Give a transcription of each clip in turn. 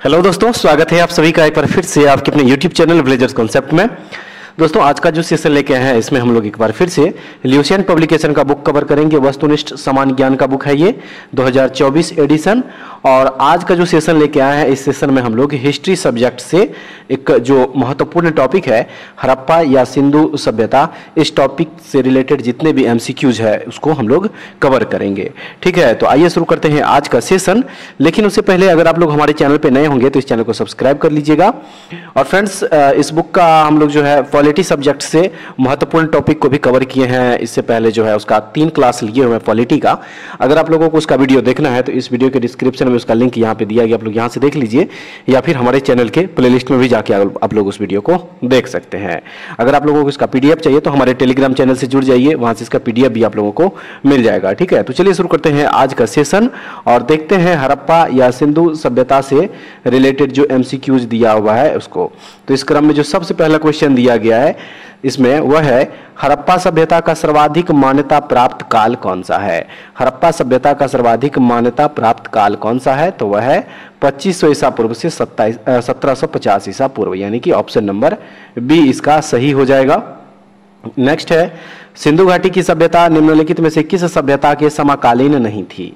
Hello दोस्तों, स्वागत है आप सभी का एक बार फिर से आपके अपने यूट्यूब चैनल विलेजर्स कॉन्सेप्ट में। दोस्तों, आज का जो सेशन लेके आए हैं, इसमें हम लोग एक बार फिर से ल्यूसियन पब्लिकेशन का बुक कवर करेंगे। वस्तुनिष्ठ समान ज्ञान का बुक है ये 2024 एडिशन और आज का जो सेशन लेके आए हैं, इस सेशन में हम लोग हिस्ट्री सब्जेक्ट से एक जो महत्वपूर्ण टॉपिक है हड़प्पा या सिंधु सभ्यता, इस टॉपिक से रिलेटेड जितने भी एम है, उसको हम लोग कवर करेंगे। ठीक है तो आइए शुरू करते हैं आज का सेशन लेकिन उससे पहले अगर आप लोग हमारे चैनल पर नए होंगे तो इस चैनल को सब्सक्राइब कर लीजिएगा। और फ्रेंड्स इस बुक का हम लोग जो है पॉलिटी सब्जेक्ट से महत्वपूर्ण टॉपिक को भी कवर किए हैं। इससे पहले जो है उसका तीन क्लास लिए हुए पॉलिटी का। अगर आप लोगों को उसका वीडियो देखना है तो इस वीडियो के डिस्क्रिप्शन में उसका लिंक यहाँ पे दिया गया। आप लोग यहाँ से देख लीजिए, या फिर हमारे चैनल के प्ले में भी जाके आप लोग उस वीडियो को देख सकते हैं। अगर आप लोगों को इसका पीडीएफ चाहिए तो हमारे टेलीग्राम चैनल से जुड़ जाइए, वहाँ से इसका पीडीएफ भी आप लोगों को मिल जाएगा, ठीक है? तो चलिए शुरू करते हैं आज का सेशन और देखते हैं हरप्पा या सिंधु सभ्यता से रिलेटेड जो एमसीक्यूज दिया हुआ है उसको। तो इस क्रम में जो सबसे पहला क्वेश्चन दिया गया है इसमें वह है, हरप्पा सभ्यता का सर्वाधिक मान्यता प्राप्त काल कौन सा है? हरप्पा सभ्यता का सर्वाधिक मान्यता प्राप्त काल कौन सा है? तो वह है पच्चीस ईसा पूर्व से सत्ताईस ईसा पूर्व, यानी कि ऑप्शन नंबर बी इसका सही हो जाएगा। नेक्स्ट है, सिंधु घाटी की सभ्यता निम्नलिखित में से किस सभ्यता के समकालीन नहीं थी?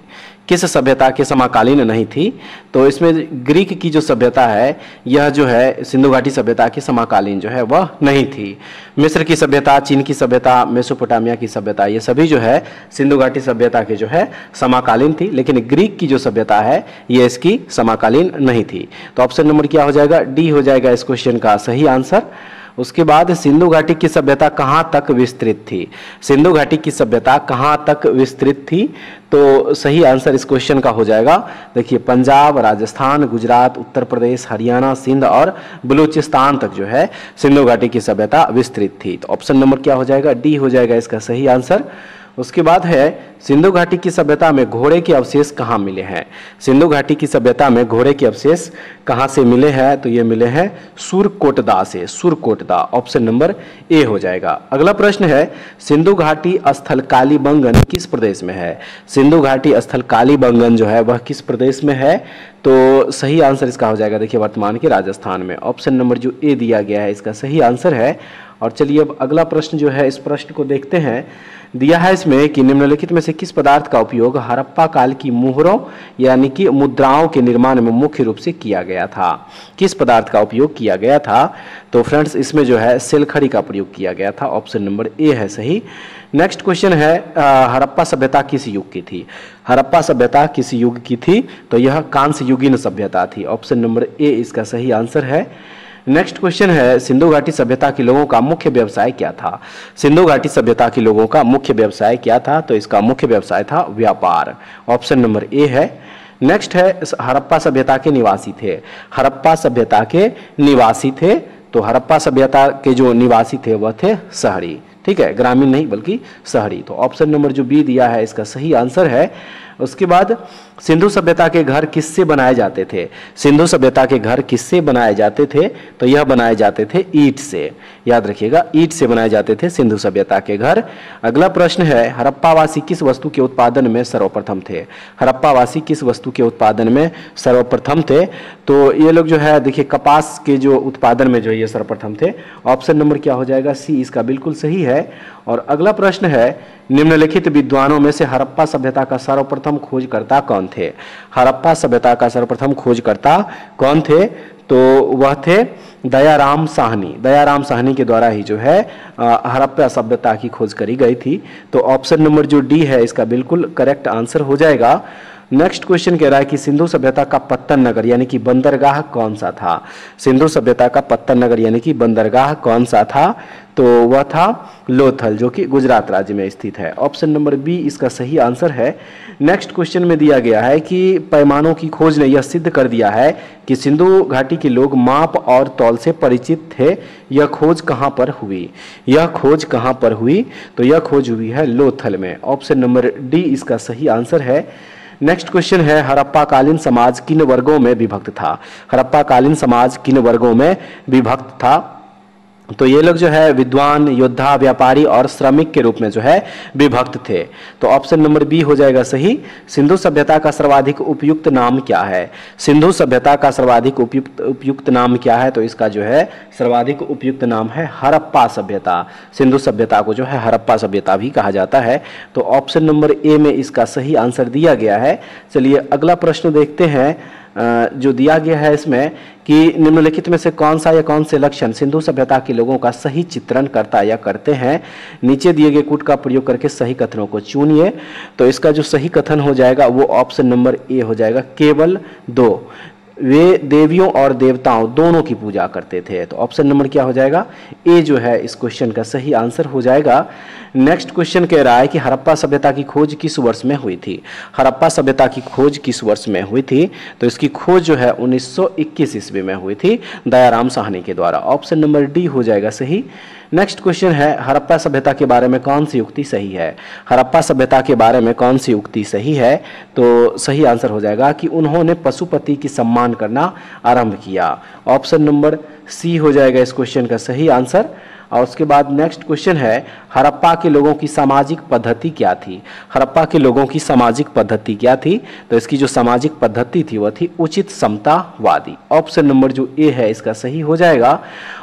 किस सभ्यता के समकालीन नहीं थी तो इसमें ग्रीक की जो सभ्यता है, यह जो है सिंधु घाटी सभ्यता की समकालीन जो है, वह नहीं थी। मिस्र की सभ्यता, चीन की सभ्यता, मेसोपोटामिया की सभ्यता, ये सभी जो है सिंधु घाटी सभ्यता के जो है समकालीन थी, लेकिन ग्रीक की जो सभ्यता है, ये इसकी समकालीन नहीं थी। तो ऑप्शन नंबर क्या हो जाएगा? डी हो जाएगा इस क्वेश्चन का सही आंसर। उसके बाद सिंधु घाटी की सभ्यता कहाँ तक विस्तृत थी? सिंधु घाटी की सभ्यता कहाँ तक विस्तृत थी? तो सही आंसर इस क्वेश्चन का हो जाएगा। देखिए, पंजाब, राजस्थान, गुजरात, उत्तर प्रदेश, हरियाणा, सिंध और बलूचिस्तान तक जो है सिंधु घाटी की सभ्यता विस्तृत थी। तो ऑप्शन नंबर क्या हो जाएगा? डी हो जाएगा इसका सही आंसर। उसके बाद है, सिंधु घाटी की सभ्यता में घोड़े के अवशेष कहाँ मिले हैं? सिंधु घाटी की सभ्यता में घोड़े के अवशेष कहाँ से मिले हैं? तो ये मिले हैं सुरकोटदा से। सुरकोटदा ऑप्शन नंबर ए हो जाएगा। अगला प्रश्न है, सिंधु घाटी स्थल कालीबंगन किस प्रदेश में है? सिंधु घाटी स्थल कालीबंगन जो है, वह किस प्रदेश में है? तो सही आंसर इसका हो जाएगा, देखिए, वर्तमान के राजस्थान में। ऑप्शन नंबर जो ए दिया गया है, इसका सही आंसर है और चलिए अब अगला प्रश्न जो है, इस प्रश्न को देखते हैं। दिया है इसमें कि निम्नलिखित में से किस पदार्थ का उपयोग हड़प्पा काल की मुहरों, यानी कि मुद्राओं के निर्माण में मुख्य रूप से किया गया था? किस पदार्थ का उपयोग किया गया था? तो फ्रेंड्स, इसमें जो है, सेलखड़ी का प्रयोग किया गया था। ऑप्शन नंबर ए है सही। नेक्स्ट क्वेश्चन है हड़प्पा सभ्यता किस युग की थी? हड़प्पा सभ्यता किस युग की थी? तो यह कांस्य युगीन सभ्यता थी। ऑप्शन नंबर ए इसका सही आंसर है। नेक्स्ट क्वेश्चन है, सिंधु घाटी सभ्यता के लोगों का मुख्य व्यवसाय क्या था? सिंधु घाटी सभ्यता के लोगों का मुख्य व्यवसाय क्या था? तो इसका मुख्य व्यवसाय था व्यापार। ऑप्शन नंबर ए है। नेक्स्ट है हड़प्पा सभ्यता के निवासी थे। हड़प्पा सभ्यता के निवासी थे तो हड़प्पा सभ्यता के जो निवासी थे, वह थे शहरी। ठीक है, ग्रामीण नहीं, बल्कि शहरी। तो ऑप्शन नंबर जो बी दिया है, इसका सही आंसर है उसके बाद सिंधु सभ्यता के घर किससे बनाए जाते थे? सिंधु सभ्यता के घर किससे बनाए जाते थे? तो यह बनाए जाते थे ईट से। याद रखिएगा, ईट से बनाए जाते थे सिंधु सभ्यता के घर। अगला प्रश्न है, हरप्पावासी किस वस्तु के उत्पादन में सर्वप्रथम थे? हरप्पावासी किस वस्तु के उत्पादन में सर्वप्रथम थे? तो ये लोग जो है, देखिए, कपास के जो उत्पादन में जो है, ये सर्वप्रथम थे। ऑप्शन नंबर क्या हो जाएगा? सी, इसका बिल्कुल सही है। और अगला प्रश्न है, निम्नलिखित विद्वानों में से हरप्पा सभ्यता का सर्वप्रथम खोजकर्ता कौन थे? हरप्पा सभ्यता का सर्वप्रथम खोजकर्ता कौन थे? तो वह थे दयाराम साहनी। दयाराम साहनी के द्वारा ही जो है हरप्पा सभ्यता की खोज करी गई थी। तो ऑप्शन नंबर जो डी है, इसका बिल्कुल करेक्ट आंसर हो जाएगा। नेक्स्ट क्वेश्चन कह रहा है कि सिंधु सभ्यता का पत्तन नगर यानी कि बंदरगाह कौन सा था? सिंधु सभ्यता का पत्तन नगर यानी कि बंदरगाह कौन सा था? तो वह था लोथल, जो कि गुजरात राज्य में स्थित है। ऑप्शन नंबर बी इसका सही आंसर है। नेक्स्ट क्वेश्चन में दिया गया है कि पैमानों की खोज ने यह सिद्ध कर दिया है कि सिंधु घाटी के लोग माप और तौल से परिचित थे। यह खोज कहाँ पर हुई? यह खोज कहाँ पर हुई? तो यह खोज हुई है लोथल में। ऑप्शन नंबर डी इसका सही आंसर है। नेक्स्ट क्वेश्चन है हड़प्पा कालीन समाज किन वर्गों में विभक्त था? हड़प्पा कालीन समाज किन वर्गों में विभक्त था? तो ये लोग जो है विद्वान, योद्धा, व्यापारी और श्रमिक के रूप में जो है विभक्त थे। तो ऑप्शन नंबर बी हो जाएगा सही। सिंधु सभ्यता का सर्वाधिक उपयुक्त नाम क्या है? सिंधु सभ्यता का सर्वाधिक उपयुक्त उपयुक्त नाम क्या है? तो इसका जो है सर्वाधिक उपयुक्त नाम है हरप्पा सभ्यता। सिंधु सभ्यता को जो है हरप्पा सभ्यता भी कहा जाता है। तो ऑप्शन नंबर ए में इसका सही आंसर दिया गया है। चलिए अगला प्रश्न देखते हैं। जो दिया गया है इसमें कि निम्नलिखित में से कौन सा या कौन से लक्षण सिंधु सभ्यता के लोगों का सही चित्रण करता या करते हैं, नीचे दिए गए कूट का प्रयोग करके सही कथनों को चुनिए। तो इसका जो सही कथन हो जाएगा, वो ऑप्शन नंबर ए हो जाएगा, केवल दो। वे देवियों और देवताओं दोनों की पूजा करते थे। तो ऑप्शन नंबर क्या हो जाएगा? ए जो है, इस क्वेश्चन का सही आंसर हो जाएगा। नेक्स्ट क्वेश्चन कह रहा है कि हड़प्पा सभ्यता की खोज किस वर्ष में हुई थी? हड़प्पा सभ्यता की खोज किस वर्ष में हुई थी? तो इसकी खोज जो है 1921 ईस्वी में हुई थी, दयाराम साहनी के द्वारा। ऑप्शन नंबर डी हो जाएगा सही। नेक्स्ट क्वेश्चन है हड़प्पा सभ्यता के बारे में कौन सी उक्ति सही है? हड़प्पा सभ्यता के बारे में कौन सी उक्ति सही है? तो सही आंसर हो जाएगा कि उन्होंने पशुपति की सम्मान करना आरंभ किया। ऑप्शन नंबर सी हो जाएगा इस क्वेश्चन का सही आंसर। और उसके बाद नेक्स्ट क्वेश्चन है हड़प्पा के लोगों की सामाजिक पद्धति क्या थी? हड़प्पा के लोगों की सामाजिक पद्धति क्या थी? तो इसकी जो सामाजिक पद्धति थी वह थी उचित समतावादी। ऑप्शन नंबर जो ए है, इसका सही हो जाएगा।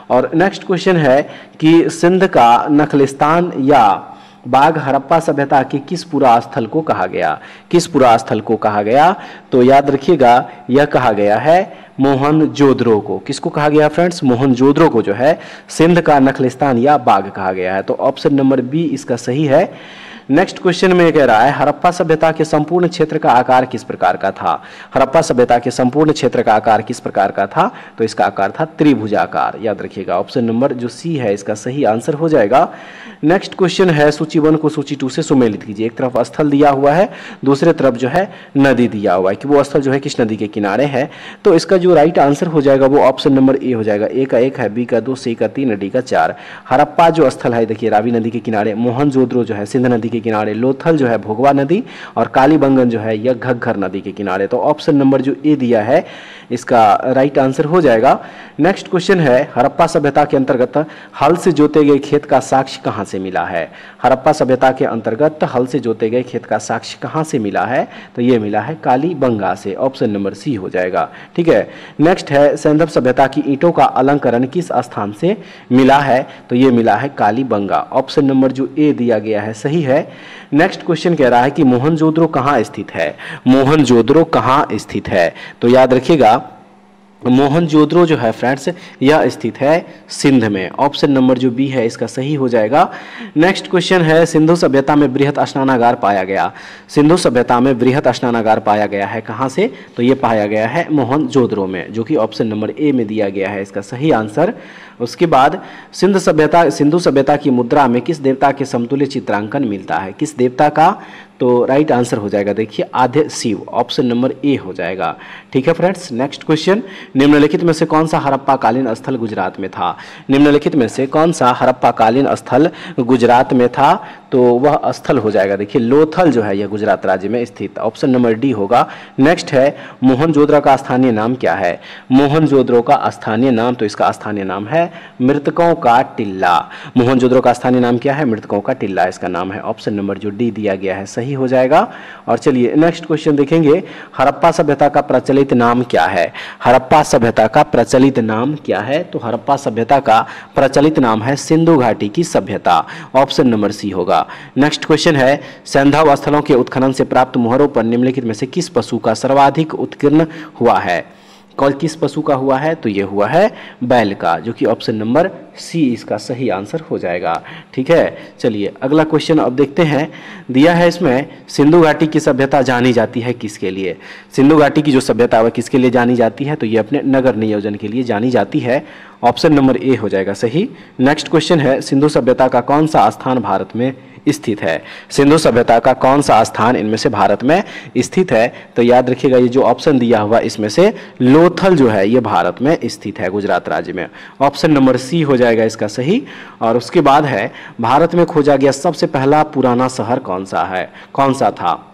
और नेक्स्ट क्वेश्चन है कि सिंध का नखलिस्तान या बाघ हड़प्पा सभ्यता के किस पुरा स्थल को कहा गया? किस पुरा स्थल को कहा गया? तो याद रखिएगा, यह कहा गया है मोहन जोद्रो को। किसको कहा गया फ्रेंड्स मोहन जोद्रो को जो है सिंध का नखलिस्तान या बाघ कहा गया है। तो ऑप्शन नंबर बी इसका सही है। नेक्स्ट क्वेश्चन में कह रहा है हड़प्पा सभ्यता के संपूर्ण क्षेत्र का आकार किस प्रकार का था? हड़प्पा सभ्यता के संपूर्ण क्षेत्र का आकार किस प्रकार का था? तो इसका आकार था त्रिभुजाकार। याद रखिएगा ऑप्शन नंबर जो सी है, इसका सही आंसर हो जाएगा। नेक्स्ट क्वेश्चन है, सूची वन को सूची टू से सुमेलित कीजिए। एक तरफ़ स्थल दिया हुआ है, दूसरे तरफ़ जो है नदी दिया हुआ है, कि वो स्थल जो है किस नदी के किनारे है? तो इसका जो राइट आंसर हो जाएगा, वो ऑप्शन नंबर ए हो जाएगा। ए का एक है बी का दो सी का तीन डी का चार। हड़प्पा जो स्थल है, देखिए, रावी नदी के किनारे मोहन जो है, सिंध नदी के के किनारे लोथल जो है भोगवा नदी और कालीबंगन जो है यह घग्घर नदी के किनारे। तो ऑप्शन नंबर जो ए दिया है इसका राइट आंसर हो जाएगा। नेक्स्ट क्वेश्चन है हड़प्पा सभ्यता के अंतर्गत हल से जोते गए खेत का साक्ष्य कहाँ से मिला है? हड़प्पा सभ्यता के अंतर्गत हल से जोते गए खेत का साक्ष्य कहाँ से मिला है? तो ये मिला है काली बंगा से ऑप्शन नंबर सी हो जाएगा। ठीक है? नेक्स्ट है, सैंधव सभ्यता की ईंटों का अलंकरण किस स्थान से मिला है? तो ये मिला है कालीबंगा ऑप्शन नंबर जो ए दिया गया है, सही है। नेक्स्ट क्वेश्चन कह रहा है कि मोहनजोदड़ो कहाँ स्थित है? मोहनजोदड़ो कहाँ स्थित है? तो याद रखिएगा मोहनजोदड़ो जो है फ्रेंड्स यह स्थित है सिंध में। ऑप्शन नंबर जो बी है, इसका सही हो जाएगा। नेक्स्ट क्वेश्चन है, सिंधु सभ्यता में बृहत स्नानागार पाया गया। सिंधु सभ्यता में बृहत स्नानागार पाया गया है कहाँ से? तो ये पाया गया है मोहनजोदड़ो में, जो कि ऑप्शन नंबर ए में दिया गया है, इसका सही आंसर। उसके बाद, सिंध सभ्यता, सिंधु सभ्यता की मुद्रा में किस देवता के समतुल्य चित्रांकन मिलता है? किस देवता का? तो राइट आंसर हो जाएगा। देखिए, आधे शिव ऑप्शन नंबर ए हो जाएगा। ठीक है फ्रेंड्स नेक्स्ट क्वेश्चन निम्नलिखित में से कौन सा हड़प्पा कालीन स्थल गुजरात में था? निम्नलिखित में से कौन सा हड़प्पा कालीन स्थल गुजरात में था? तो वह स्थल हो जाएगा। देखिए, लोथल जो है यह गुजरात राज्य में स्थित। ऑप्शन नंबर डी होगा। नेक्स्ट है मोहनजोदड़ो का स्थानीय नाम क्या है? मोहनजोदड़ो का स्थानीय नाम तो इसका स्थानीय नाम है मृतकों का टिल्ला। मोहनजोदड़ो का स्थानीय नाम क्या है? मृतकों का टिल्ला इसका नाम है। ऑप्शन नंबर जो डी दिया गया है, सही हो जाएगा। और चलिए, नेक्स्ट क्वेश्चन देखेंगे। हड़प्पा सभ्यता का प्रचलित नाम क्या है? हड़प्पा सभ्यता का प्रचलित नाम क्या है? तो हड़प्पा सभ्यता का प्रचलित नाम है सिंधु घाटी की सभ्यता। ऑप्शन नंबर सी होगा। नेक्स्ट क्वेश्चन है, सैंधव स्थलों के उत्खनन से प्राप्त मुहरों पर निम्नलिखित में से किस पशु का सर्वाधिक उत्कीर्ण हुआ है? कौन किस पशु का हुआ है? तो ये हुआ है बैल का, जो कि ऑप्शन नंबर सी इसका सही आंसर हो जाएगा। ठीक है? चलिए, अगला क्वेश्चन अब देखते हैं। दिया है इसमें, सिंधु घाटी की सभ्यता जानी जाती है किसके लिए? सिंधु घाटी की जो सभ्यता वह किसके लिए जानी जाती है? तो ये अपने नगर नियोजन के लिए जानी जाती है। ऑप्शन नंबर ए हो जाएगा सही। नेक्स्ट क्वेश्चन है, सिंधु सभ्यता का कौन सा स्थान भारत में स्थित है। सिंधु सभ्यता का कौन सा स्थान इनमें से भारत में स्थित है? तो याद रखिएगा, ये जो ऑप्शन दिया हुआ इसमें से लोथल जो है, ये भारत में स्थित है, गुजरात राज्य में। ऑप्शन नंबर सी हो जाएगा इसका सही। और उसके बाद है, भारत में खोजा गया सबसे पहला पुराना शहर कौन सा है? कौन सा था?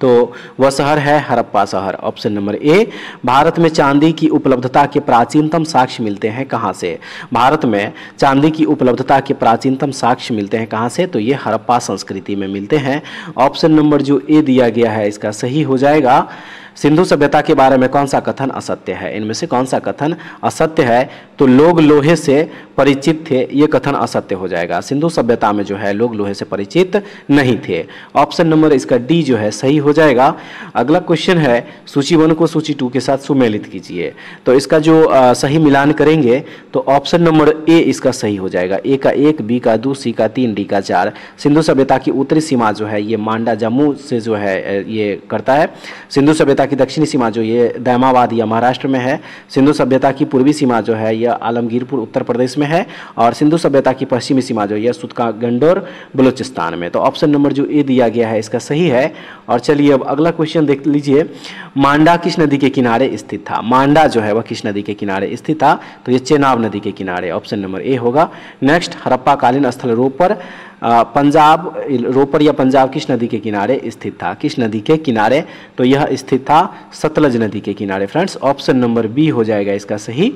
तो वह शहर है हरप्पा शहर। ऑप्शन नंबर ए भारत में चांदी की उपलब्धता के प्राचीनतम साक्ष्य मिलते हैं कहाँ से? भारत में चांदी की उपलब्धता के प्राचीनतम साक्ष्य मिलते हैं कहाँ से? तो ये हरप्पा संस्कृति में मिलते हैं। ऑप्शन नंबर जो ए दिया गया है, इसका सही हो जाएगा। सिंधु सभ्यता के बारे में कौन सा कथन असत्य है? इनमें से कौन सा कथन असत्य है? तो लोग लोहे से परिचित थे ये कथन असत्य हो जाएगा। सिंधु सभ्यता में जो है लोग लोहे से परिचित नहीं थे। ऑप्शन नंबर इसका डी जो है सही हो जाएगा। अगला क्वेश्चन है सूची वन को सूची टू के साथ सुमेलित कीजिए। तो इसका जो आ, सही मिलान करेंगे तो ऑप्शन नंबर ए इसका सही हो जाएगा। ए का एक बी का दो सी का तीन डी का चार। सिंधु सभ्यता की उत्तरी सीमा जो है ये मांडा जम्मू से जो है ये करता है। सिंधु सभ्यता सभ्यता की दक्षिणी सीमा जो ये दैमाबाद या महाराष्ट्र में है, सिंधु सभ्यता की पूर्वी सीमा जो है यह आलमगीरपुर उत्तर प्रदेश में है और सिंधु सभ्यता की पश्चिमी सीमा जो यह सुतका गंडोर बलूचिस्तान में। तो ऑप्शन नंबर जो ए दिया गया है, इसका सही है। और चलिए अब अगला क्वेश्चन देख लीजिए। मांडा किस नदी के किनारे स्थित था? मांडा जो है, वह किस नदी के किनारे स्थित था? तो ये चेनाब नदी के किनारे, ऑप्शन नंबर ए होगा। नेक्स्ट हरप्पा कालीन स्थल रोपर पंजाब रोपर या पंजाब किस नदी के किनारे स्थित था? किस नदी के किनारे? तो यह स्थित था सतलज नदी के किनारे, फ्रेंड्स। ऑप्शन नंबर बी हो जाएगा इसका सही।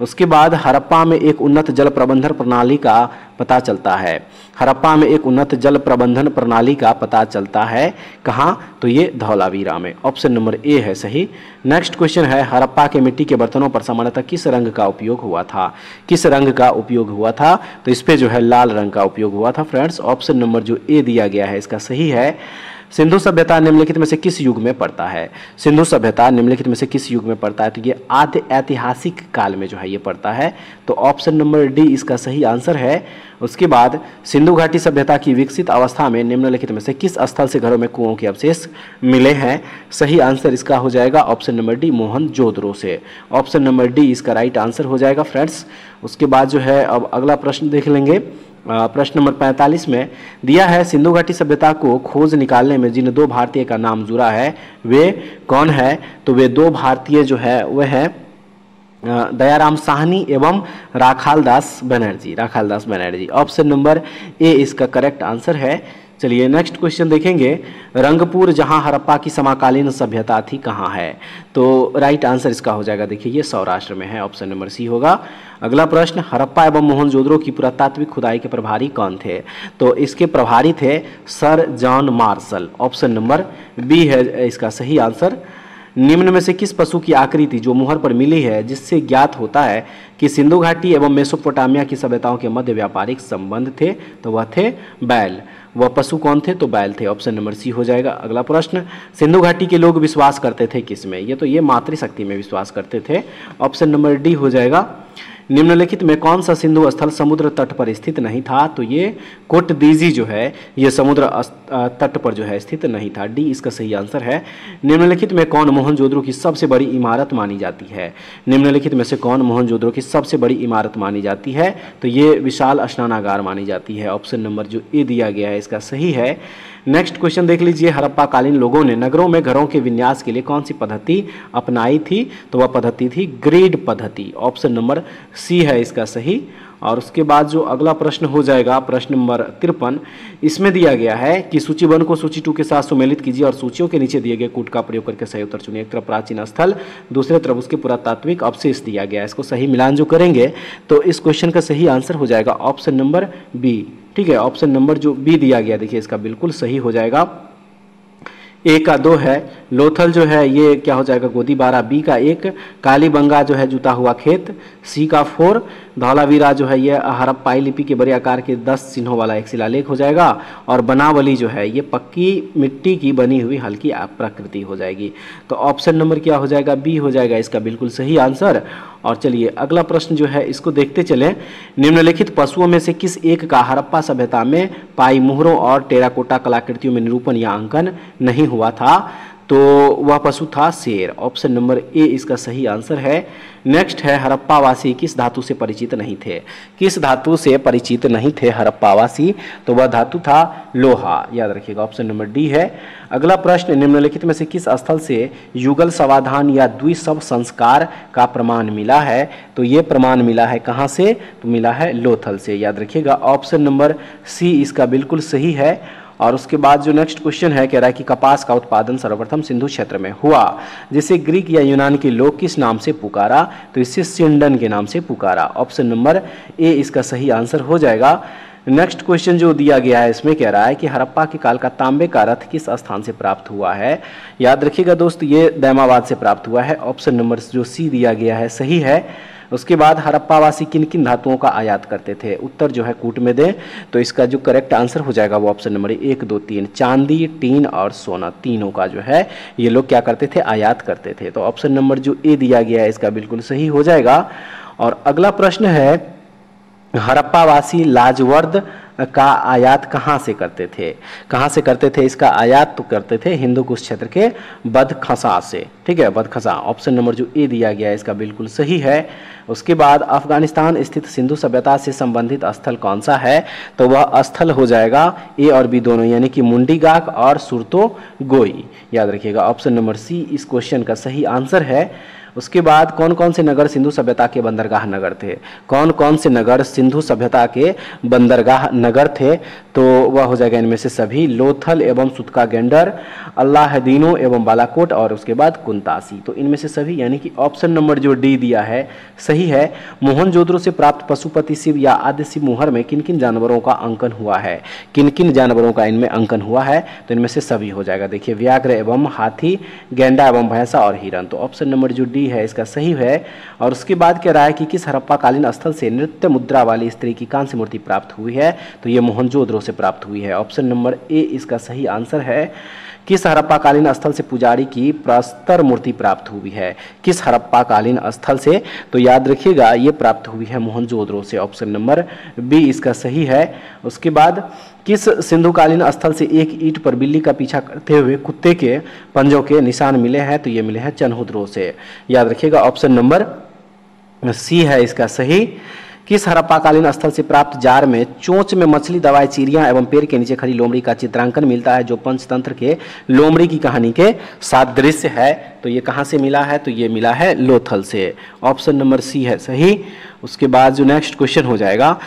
उसके बाद हरप्पा में एक उन्नत जल प्रबंधन प्रणाली का पता चलता है। हरप्पा में एक उन्नत जल प्रबंधन प्रणाली का पता चलता है। कहाँ? तो ये धौलावीरा में। ऑप्शन नंबर ए है सही। नेक्स्ट क्वेश्चन है, हरप्पा के मिट्टी के बर्तनों पर सामान्यतः किस रंग का उपयोग हुआ था? किस रंग का उपयोग हुआ था? तो इस पर जो है लाल रंग का उपयोग हुआ था, फ्रेंड्स। ऑप्शन नंबर जो ए दिया गया है, इसका सही है सिंधु सभ्यता निम्नलिखित में से किस युग में पड़ता है? सिंधु सभ्यता निम्नलिखित में से किस युग में पड़ता है? तो ये आद्य ऐतिहासिक काल में जो है, ये पड़ता है। तो ऑप्शन नंबर डी इसका सही आंसर है। उसके बाद सिंधु घाटी सभ्यता की विकसित अवस्था में निम्नलिखित में से किस स्थल से घरों में कुओं के अवशेष मिले हैं? सही आंसर इसका हो जाएगा option number D Mohenjodaro से। ऑप्शन नंबर डी इसका राइट आंसर हो जाएगा फ्रेंड्स। उसके बाद जो है, अब अगला प्रश्न देख लेंगे। प्रश्न नंबर 45 में, दिया है सिंधु घाटी सभ्यता को खोज निकालने में जिन दो भारतीय का नाम जुड़ा है, वे कौन है? तो वे दो भारतीय जो है, वह है दयाराम साहनी एवं Rakhal Das Banerjee, Rakhal Das Banerjee. Option number A इसका करेक्ट आंसर है चलिए नेक्स्ट क्वेश्चन देखेंगे। रंगपुर जहाँ हरप्पा की समाकालीन सभ्यता थी, कहाँ है? तो राइट आंसर इसका हो जाएगा। देखिए, ये सौराष्ट्र में है ऑप्शन नंबर सी होगा। अगला प्रश्न हरप्पा एवं मोहनजोदड़ो की पुरातात्विक खुदाई के प्रभारी कौन थे? तो इसके प्रभारी थे sir John Marshall. Option number B है इसका सही आंसर निम्न में से किस पशु की आकृति जो मुहर पर मिली है, जिससे ज्ञात होता है कि सिंधु घाटी एवं मेसोपोटामिया की सभ्यताओं के मध्य व्यापारिक संबंध थे तो वह थे बैल। वह पशु कौन थे? तो बैल थे। ऑप्शन नंबर सी हो जाएगा। अगला प्रश्न, सिंधु घाटी के लोग विश्वास करते थे किसमें ये तो ये मातृशक्ति में विश्वास करते थे। ऑप्शन नंबर डी हो जाएगा। निम्नलिखित में कौन सा सिंधु स्थल समुद्र तट पर स्थित नहीं था? तो ये कोटदीजी जो है, ये समुद्र तट पर जो है स्थित नहीं था। डी, इसका सही आंसर है। निम्नलिखित में कौन मोहनजोदड़ो की सबसे बड़ी इमारत मानी जाती है? निम्नलिखित में से कौन मोहनजोदड़ो की सबसे बड़ी इमारत मानी जाती है? तो ये विशाल स्नानागार मानी जाती है। ऑप्शन नंबर जो ए दिया गया है, इसका सही है। नेक्स्ट क्वेश्चन देख लीजिए। हड़प्पा कालीन लोगों ने नगरों में घरों के विन्यास के लिए कौन सी पद्धति अपनाई थी? तो वह पद्धति थी ग्रेड पद्धति। ऑप्शन नंबर सी है इसका सही। और उसके बाद जो अगला प्रश्न हो जाएगा, प्रश्न नंबर तिरपन, इसमें दिया गया है कि सूची वन को सूची टू के साथ सुमेलित कीजिए और सूचियों के नीचे दिए गए कूट का प्रयोग करके सही उत्तर चुनिए। एक तरफ़ प्राचीन स्थल, दूसरे तरफ़ उसके पुरातात्विक अवशेष दिया गया है। इसको सही मिलान जो करेंगे तो इस क्वेश्चन का सही आंसर हो जाएगा ऑप्शन नंबर बी ठीक है ऑप्शन नंबर जो बी दिया गया, देखिए इसका बिल्कुल सही हो जाएगा। ए का दो है, लोथल जो है, ये क्या हो जाएगा, गोदी बारह बी का एक, काली बंगा जो है, जुता हुआ खेत सी का फोर, धौलावीरा जो है, ये हरप्पाई लिपि के बड़े आकार के दस चिन्हों वाला एक शिलालेख हो जाएगा, और बनावली जो है, ये पक्की मिट्टी की बनी हुई हल्की प्रकृति हो जाएगी। तो ऑप्शन नंबर क्या हो जाएगा? बी हो जाएगा, इसका बिल्कुल सही आंसर और चलिए, अगला प्रश्न जो है, इसको देखते चले। निम्नलिखित पशुओं में से किस एक का हरप्पा सभ्यता में पाई मुहरों और टेराकोटा कलाकृतियों में निरूपण या अंकन नहीं हुआ था? तो वह पशु था शेर। ऑप्शन नंबर ए इसका सही आंसर है। नेक्स्ट है, हरप्पावासी। किस धातु से परिचित नहीं थे? किस धातु से परिचित नहीं थे हरप्पावासी? तो वह धातु था लोहा। याद रखिएगा ऑप्शन नंबर डी है। अगला प्रश्न, निम्नलिखित में से किस स्थल से युगल समाधान या द्विशव संस्कार का प्रमाण मिला है? तो ये प्रमाण मिला है कहाँ से? तो मिला है लोथल से। याद रखिएगा ऑप्शन नंबर सी इसका बिल्कुल सही है। और उसके बाद जो नेक्स्ट क्वेश्चन है, कह रहा है कि कपास का उत्पादन सर्वप्रथम सिंधु क्षेत्र में हुआ, जिसे ग्रीक या यूनान के लोग किस नाम से पुकारा? तो इसे सिंडन के नाम से पुकारा। ऑप्शन नंबर ए इसका सही आंसर हो जाएगा। नेक्स्ट क्वेश्चन जो दिया गया है, इसमें कह रहा है कि हरप्पा के काल का तांबे का रथ किस स्थान से प्राप्त हुआ है? याद रखिएगा दोस्त, ये दैमाबाद से प्राप्त हुआ है। ऑप्शन नंबर जो सी दिया गया है, सही है। उसके बाद हरप्पावासी किन किन धातुओं का आयात करते थे? उत्तर जो है कूट में दें तो इसका जो करेक्ट आंसर हो जाएगा वो ऑप्शन नंबर एक, दो, तीन, चांदी, टीन और सोना, तीनों का जो है, ये लोग क्या करते थे? आयात करते थे। तो ऑप्शन नंबर जो ए दिया गया है, इसका बिल्कुल सही हो जाएगा। और अगला प्रश्न है, हरप्पावासी लाजवर्द का आयात कहाँ से करते थे? कहाँ से करते थे? इसका आयात तो करते थे हिंदू कुश क्षेत्र के बदखसा से। ठीक है? बदखसा। ऑप्शन नंबर जो ए दिया गया है, इसका बिल्कुल सही है। उसके बाद अफ़गानिस्तान स्थित सिंधु सभ्यता से संबंधित स्थल कौन सा है? तो वह स्थल हो जाएगा ए और बी दोनों, यानी कि मुंडीगाक और सुरतो गोई। याद रखिएगा ऑप्शन नंबर सी इस क्वेश्चन का सही आंसर है। उसके बाद कौन कौन से नगर सिंधु सभ्यता के बंदरगाह नगर थे? कौन कौन से नगर सिंधु सभ्यता के बंदरगाह नगर थे? तो वह हो जाएगा इनमें से सभी लोथल एवं सुतका गेंडर, अल्लाहदीनो एवं बालाकोट और उसके बाद कुंतासी। तो इनमें से सभी, यानी कि ऑप्शन नंबर जो डी दिया है, सही है। मोहनजोदड़ो से प्राप्त पशुपति शिव या आद्य शिव मुहर में किन किन जानवरों का अंकन हुआ है? किन किन जानवरों का इनमें अंकन हुआ है? तो इनमें से सभी हो जाएगा। देखिए, व्याघ्र एवं हाथी, गेंडा एवं भैंसा और हिरन तो ऑप्शन नंबर जो डी डी है, इसका सही है। और उसके बाद कह रहा है कि किस हड़प्पा कालीन स्थल से नृत्य मुद्रा वाली स्त्री की कांस्य मूर्ति प्राप्त हुई है तो ये मोहनजोदड़ो से प्राप्त हुई है। ऑप्शन नंबर ए, इसका सही आंसर है, किस हड़प्पा कालीन स्थल से पुजारी की प्रस्तर मूर्ति प्राप्त हुई है? किस हड़प्पा कालीन स्थल से? तो याद रखिएगा, ये प्राप्त हुई है मोहनजोदड़ो से। ऑप्शन नंबर बी, इसका सही है। उसके बाद किस सिंधुकालीन स्थल से एक ईट पर बिल्ली का पीछा करते हुए कुत्ते के पंजों के निशान मिले हैं? तो ये मिले हैं चनहुद्रो से। याद रखिएगा, ऑप्शन नंबर सी है इसका सही। किस हड़प्पाकालीन स्थल से प्राप्त जार में चोंच में मछली, दवाई चिड़िया एवं पेड़ के नीचे खड़ी लोमड़ी का चित्रांकन मिलता है, जो पंचतंत्र के लोमड़ी की कहानी के साथ दृश्य है? तो ये कहाँ से मिला है? तो ये मिला है लोथल से। ऑप्शन नंबर सी है सही। उसके बाद जो नेक्स्ट क्वेश्चन हो जाएगा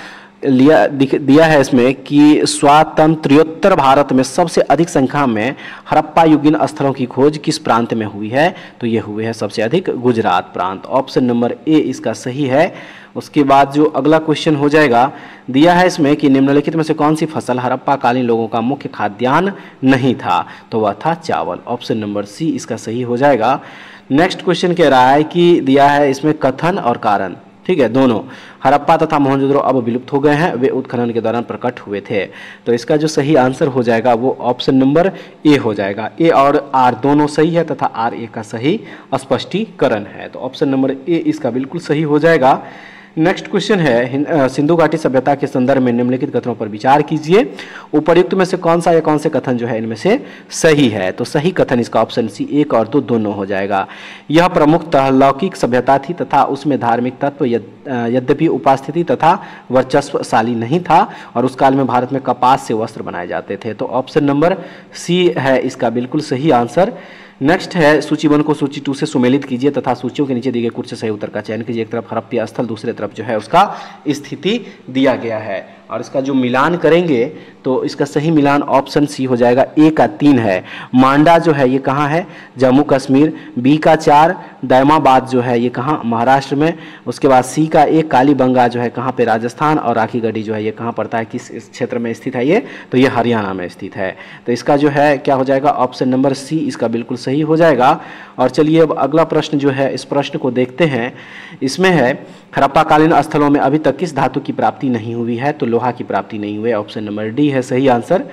लिया दिया है इसमें कि स्वातंत्र्योत्तर भारत में सबसे अधिक संख्या में हड़प्पा युगीन स्थलों की खोज किस प्रांत में हुई है? तो ये हुए हैं सबसे अधिक गुजरात प्रांत। ऑप्शन नंबर ए इसका सही है। उसके बाद जो अगला क्वेश्चन हो जाएगा, दिया है इसमें कि निम्नलिखित में से कौन सी फ़सल हड़प्पा कालीन लोगों का मुख्य खाद्यान्न नहीं था? तो वह था चावल। ऑप्शन नंबर सी इसका सही हो जाएगा। नेक्स्ट क्वेश्चन कह रहा है कि दिया है इसमें कथन और कारण। ठीक है, दोनों। हरप्पा तथा मोहनजोदड़ो अब विलुप्त हो गए हैं, वे उत्खनन के दौरान प्रकट हुए थे। तो इसका जो सही आंसर हो जाएगा, वो ऑप्शन नंबर ए हो जाएगा। ए और आर दोनों सही है तथा आर ए का सही स्पष्टीकरण है। तो ऑप्शन नंबर ए इसका बिल्कुल सही हो जाएगा। नेक्स्ट क्वेश्चन है सिंधु घाटी सभ्यता के संदर्भ में निम्नलिखित कथनों पर विचार कीजिए। उपयुक्त में से कौन सा या कौन से कथन जो है इनमें से सही है? तो सही कथन इसका ऑप्शन सी एक और दो दोनों हो जाएगा। यह प्रमुखतः लौकिक सभ्यता थी तथा उसमें धार्मिक तत्व यद्यपि उपास्थिति तथा वर्चस्वशाली नहीं था और उस काल में भारत में कपास से वस्त्र बनाए जाते थे। तो ऑप्शन नंबर सी है इसका, बिल्कुल सही आंसर नेक्स्ट है, सूची वन को सूची टू से सुमेलित कीजिए तथा सूचियों के नीचे दिए गए कुछ सही उत्तर का चयन कीजिए। एक तरफ़ हरप्पा स्थल, दूसरे तरफ़ जो है उसका स्थिति दिया गया है। और इसका जो मिलान करेंगे तो इसका सही मिलान ऑप्शन सी हो जाएगा ए का तीन है। मांडा जो है, ये कहाँ है? जम्मू कश्मीर। बी का चार दैमाबाद जो है, ये कहाँ? महाराष्ट्र में। उसके बाद सी का एक, कालीबंगा जो है, कहाँ पे? राजस्थान। और राखी गढ़ी जो है, ये कहाँ पड़ता है? किस क्षेत्र में स्थित है ये? तो ये हरियाणा में स्थित है। तो इसका जो है, क्या हो जाएगा? ऑप्शन नंबर सी इसका बिल्कुल सही हो जाएगा। और चलिए अब अगला प्रश्न जो है, इस प्रश्न को देखते हैं। इसमें है हड़प्पाकालीन स्थलों में अभी तक किस धातु की प्राप्ति नहीं हुई है? तो लोहा की प्राप्ति नहीं हुई ऑप्शन नंबर डी है सही आंसर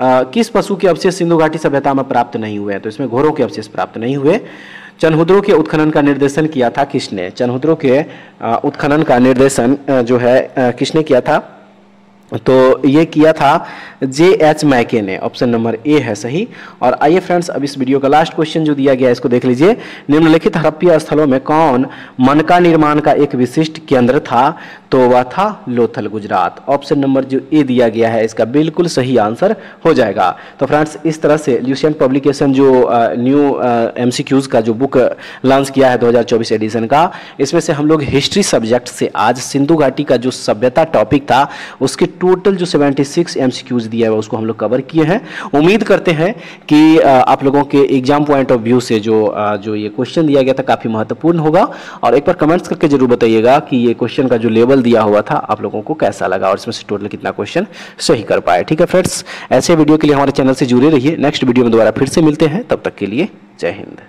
आ, किस पशु के अवशेष सिंधु घाटी सभ्यता में प्राप्त नहीं हुए? तो इसमें घोरों के अवशेष प्राप्त नहीं हुए। चनहुद्रों के उत्खनन का निर्देशन किया था किसने? चनहुद्रों के उत्खनन का निर्देशन जो है किसने किया था? तो ये किया था जे एच मैके ने। ऑप्शन नंबर ए है सही। और आइए फ्रेंड्स अब इस वीडियो का लास्ट क्वेश्चन जो दिया गया है इसको देख लीजिए। निम्नलिखित हड़प्पीय स्थलों में कौन मन का निर्माण का एक विशिष्ट केंद्र था? तो वह था, लोथल गुजरात। ऑप्शन नंबर जो ए दिया गया है, इसका बिल्कुल सही आंसर हो जाएगा। तो फ्रेंड्स इस तरह से ल्यूसियन पब्लिकेशन जो न्यू एम का जो बुक लॉन्च किया है 2024 एडिशन का, इसमें से हम लोग हिस्ट्री सब्जेक्ट से आज सिंधु घाटी का जो सभ्यता टॉपिक था, उसके टोटल जो 76 एमसीक्यूज दिया है उसको हम लोग कवर किए हैं। उम्मीद करते हैं कि आप लोगों के एग्ज़ाम पॉइंट ऑफ़ व्यू से जो जो ये क्वेश्चन दिया गया था, काफ़ी महत्वपूर्ण होगा। और एक बार कमेंट्स करके ज़रूर बताइएगा कि ये क्वेश्चन का जो लेवल दिया हुआ था, आप लोगों को कैसा लगा और इसमें से टोटल कितना क्वेश्चन सही कर पाए। ठीक है फ्रेंड्स ऐसे वीडियो के लिए हमारे चैनल से जुड़े रहिए। नेक्स्ट वीडियो में दोबारा फिर से मिलते हैं। तब तक के लिए जय हिंद।